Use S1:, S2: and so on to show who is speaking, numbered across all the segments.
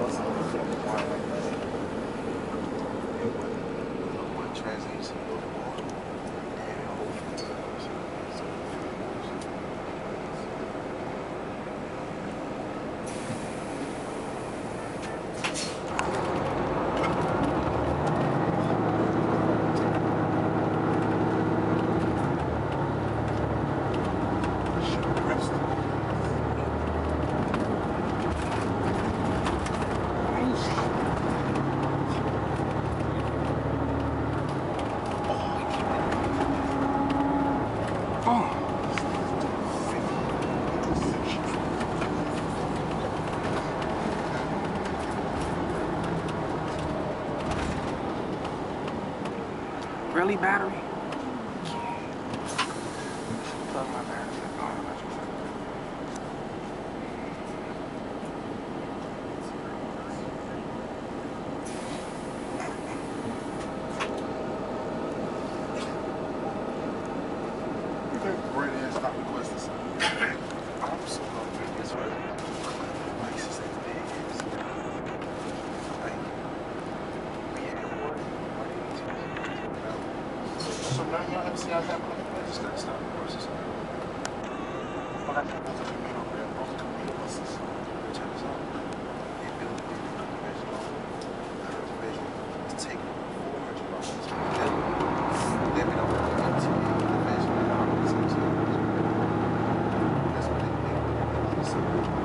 S1: house Really, battery?
S2: So now y'all ever see us have I just gotta stop the horses. But I think those are the middle rail, those are the buses. Check this out. They built on the reservation we don't the reservation and all this and so. That's what they think.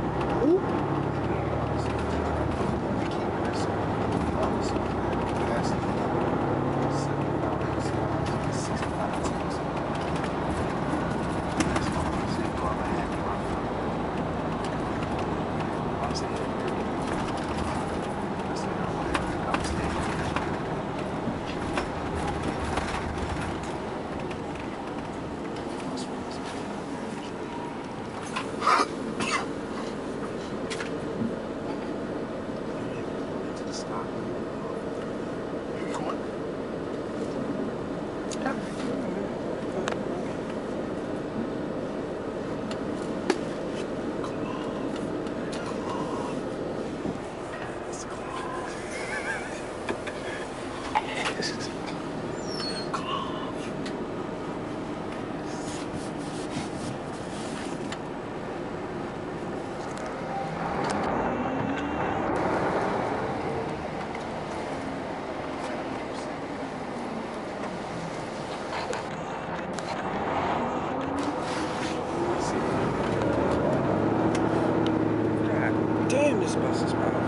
S1: This is powerful.